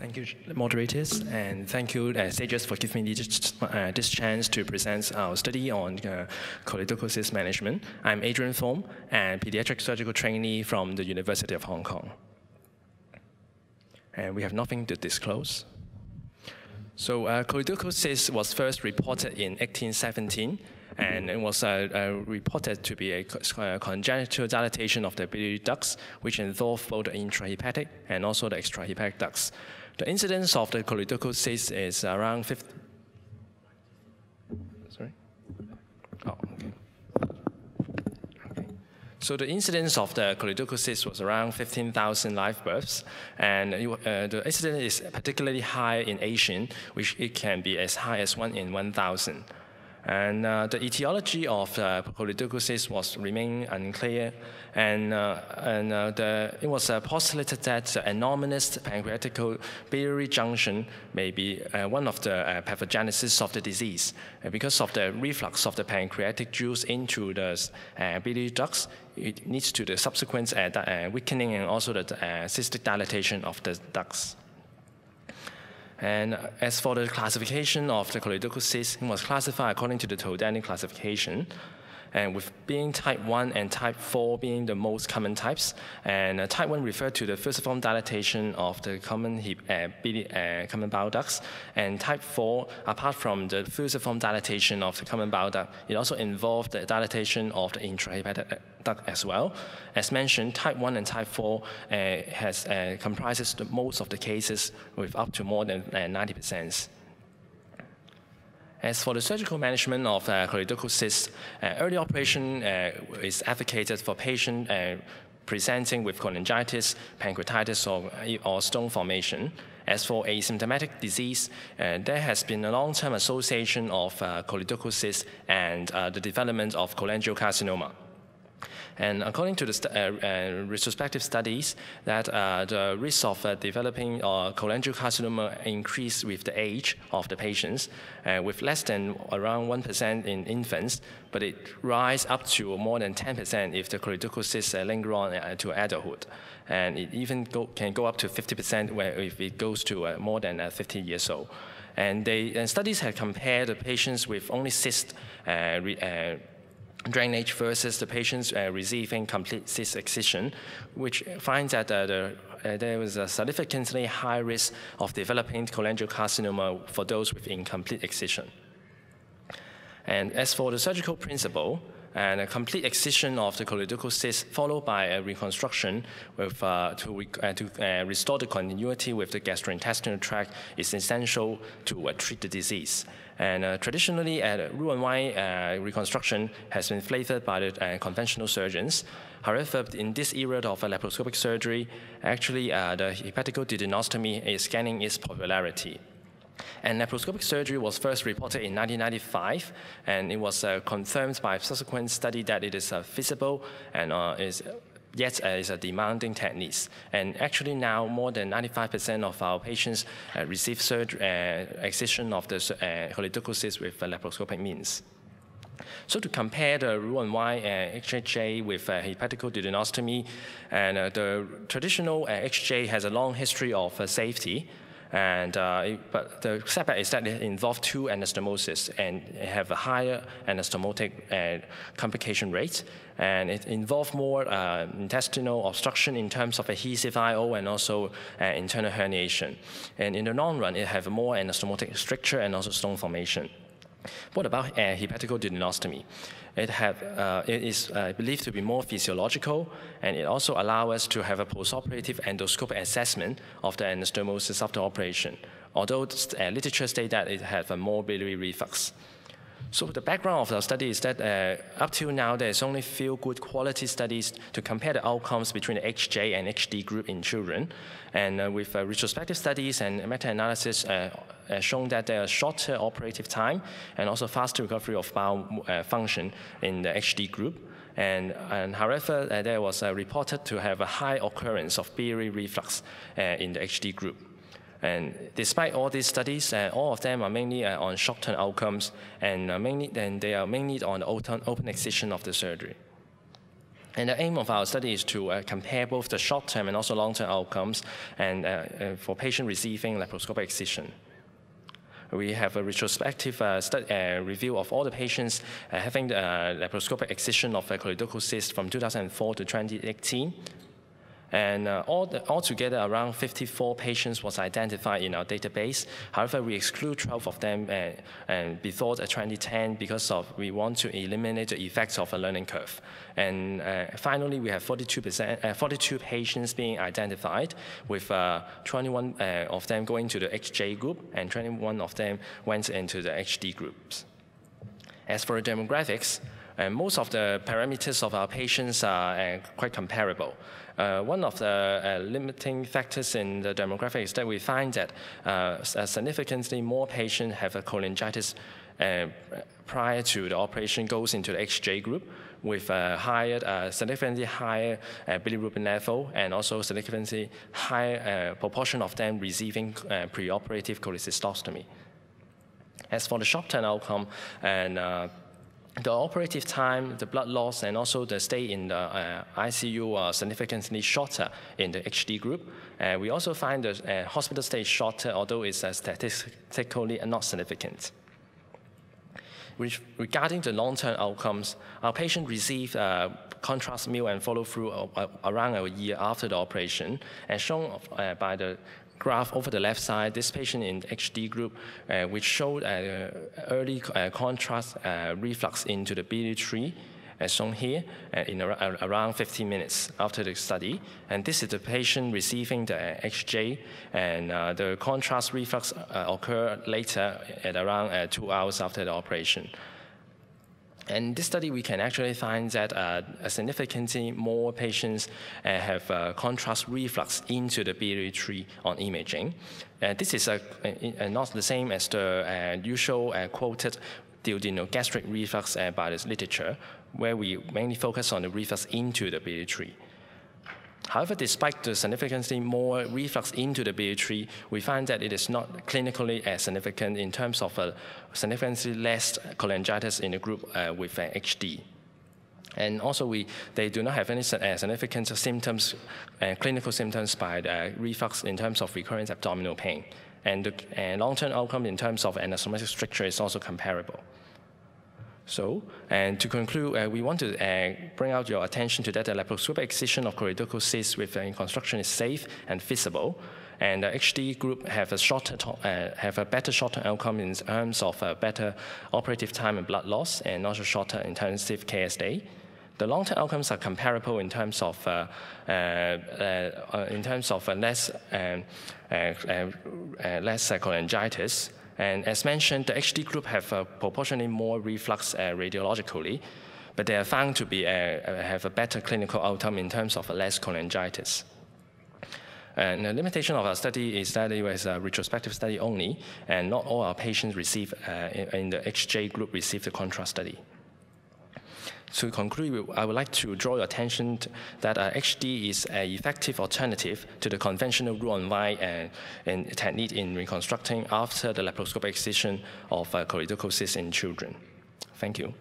Thank you, moderators, and thank you, uh, SAGES, for giving me this, uh, this, chance to present our study on uh, management. I'm Adrian Fung, a pediatric surgical trainee from the University of Hong Kong. And we have nothing to disclose. So uh, was first reported in 1817 and it was uh, uh, reported to be a uh, congenital dilatation of the biliary ducts, which involved both the intrahepatic and also the extrahepatic ducts. The incidence of the choledochal cyst is around 50. Sorry? Oh, okay. So the incidence of the choledochal cyst was around 15,000 live births, and uh, the incidence is particularly high in Asian, which it can be as high as 1 in 1,000. And uh, the etiology of uh, choledochal cyst was remain unclear, and, uh, and uh, the, it was uh, postulated that anomalous pancreatic biliary junction may be uh, one of the pathogenesis of the disease. because of the reflux of the pancreatic juice into the biliary ducts, it leads to the subsequent weakening and also the cystic dilatation of the ducts. And uh, as for the classification of the choledochal cyst, it was classified according to the Todani classification and with being type 1 and type 4 being the most common types. And uh, type 1 referred to the fusiform dilatation of the common, uh, uh, common bile ducts, and type 4, apart from the fusiform dilatation of the common bile duct, it also involved the dilatation of the intrahepatic duct as well. As mentioned, type 1 and type 4 uh, has, uh, comprises the most of the cases with up to more than 90%. Uh, as for the surgical management of uh, choledochal cyst, uh, early operation uh, is advocated for patients uh, presenting with cholangitis, pancreatitis, or, or stone formation. As for asymptomatic disease, uh, there has been a long-term association of uh, choledochal cyst and uh, the development of cholangiocarcinoma. And according to the st uh, uh, retrospective studies, that uh, the risk of developing cholangiocarcinoma increase with the age of the patients, with less than around 1% in infants, but it rise up to more than 10% if the choledochal cyst linger on to adulthood. And it even go, can go up to 50% where if it goes to more than 50 years old. And, they, and studies have compared the patients with only cyst uh, re, uh, drainage versus the patients uh, receiving complete cyst excision, which finds that uh, the, uh, there was a significantly high risk of developing cholangiocarcinoma for those with incomplete excision. And as for the surgical principle, and a complete excision of the choledochal cyst followed by a reconstruction with, uh, to, re uh, to uh, restore the continuity with the gastrointestinal tract is essential to uh, treat the disease. And uh, traditionally, uh, Roux-en-Y uh, reconstruction has been favored by the conventional surgeons. However, in this era of laparoscopic surgery, actually the hepaticoduodenostomy is gaining its popularity. And laparoscopic surgery was first reported in 1995, and it was uh, confirmed by subsequent study that it is uh, feasible and uh, is yet uh, is a demanding technique. And actually now more than 95% of our patients uh, receive surgery, uh, excision of the uh, choledochal cyst with laparoscopic means. So to compare the Roux-en-Y uh, with uh, hepaticoduodenostomy, and uh, the traditional uh, has a long history of uh, safety, and, uh, but the setback is that it involves two anastomosis and have a higher anastomotic uh, complication rate. And it involves more uh, intestinal obstruction in terms of adhesive IO and also uh, internal herniation. And in the long run, it have more anastomotic stricture and also stone formation. What about uh, hepaticoduodenostomy? It, have, uh, it is uh, believed to be more physiological, and it also allows us to have a postoperative endoscopic assessment of the anastomosis after operation, although uh, literature states that it has a more biliary reflux. So the background of our study is that uh, up till now, there's only few good quality studies to compare the outcomes between the HJ and HD group in children. And uh, with uh, retrospective studies and meta-analysis uh, uh, shown that there is shorter operative time and also faster recovery of bowel uh, function in the HD group. And, and however, there was reported to have a high occurrence of biliary reflux in the HD group. And despite all these studies, uh, all of them are mainly uh, on short-term outcomes, and uh, mainly, they are mainly on open, open excision of the surgery. And the aim of our study is to uh, compare both the short-term and also long-term outcomes and uh, uh, for patient receiving laparoscopic excision. We have a retrospective review of all the patients having the laparoscopic excision of a cyst from 2004 to 2018. And uh, all the, altogether, around 54 patients was identified in our database. However, we exclude 12 of them uh, and before 2010 because of we want to eliminate the effects of a learning curve. And uh, finally, we have 42%, uh, 42 patients being identified, with uh, 21 uh, of them going to the HJ group, and 21 of them went into the HD groups. As for the demographics, and most of the parameters of our patients are uh, quite comparable. Uh, one of the uh, limiting factors in the demographics is that we find that uh, significantly more patients have a cholangitis uh, prior to the operation goes into the HJ group with a higher, uh, significantly higher bilirubin level and also significantly higher proportion of them receiving preoperative cholecystostomy. As for the short-term outcome, and the operative time, the blood loss, and also the stay in the uh, ICU are significantly shorter in the HD group. Uh, we also find the uh, hospital stay shorter, although it's uh, statistically not significant. Regarding the long-term outcomes, our patient received uh, contrast meal and follow-through uh, around a year after the operation, as shown by the graph over the left side, this patient in HD group, uh, which showed uh, early uh, contrast uh, reflux into the biliary tree, as shown here, in ar around 15 minutes after the study. And this is the patient receiving the HJ, and the contrast reflux occurred later at around two hours after the operation. In this study, we can actually find that uh, significantly more patients uh, have uh, contrast reflux into the biliary tree on imaging. And this is not the same as the uh, usual uh, quoted duodenogastric reflux uh, by the literature, where we mainly focus on the reflux into the biliary tree. However, despite the significantly more reflux into the biliary tree, we find that it is not clinically as significant in terms of a significantly less cholangitis in the group uh, with an HD. And also, we, they do not have any uh, significant symptoms, uh, clinical symptoms by the reflux in terms of recurrent abdominal pain. And the long-term outcome in terms of anastomotic stricture is also comparable. So, and to conclude, uh, we want to uh, bring out your attention to that the laparoscopic excision of choledochal cysts with uh, construction is safe and feasible. And the HD group have a shorter, uh, have a better shorter outcome in terms of uh, better operative time and blood loss, and also shorter intensive care stay. The long-term outcomes are comparable in terms of uh, uh, uh, in terms of less um, less cholangitis and as mentioned, the HD group have uh, proportionally more reflux uh, radiologically, but they are found to be, uh, uh have a better clinical outcome in terms of less cholangitis. And the limitation of our study is that it was a retrospective study only, and not all our patients received in the HJ group received the contrast study. To conclude, I would like to draw your attention that uh, HD is an effective alternative to the conventional Roux-en-Y and, and, technique in reconstructing after the laparoscopic excision of uh, cysts in children. Thank you.